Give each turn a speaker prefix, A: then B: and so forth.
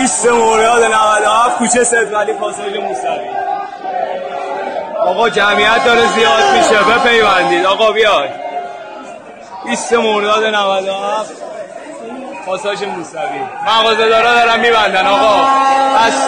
A: 20 مرداد 97 کوچه سید ولی پاساژ موسوی. آقا جمعیت داره زیاد میشه بپیوندید. آقا بیاید. 20 مرداد 97 پاساژ موسوی. مغازه دارا دارن میبندن آقا. بس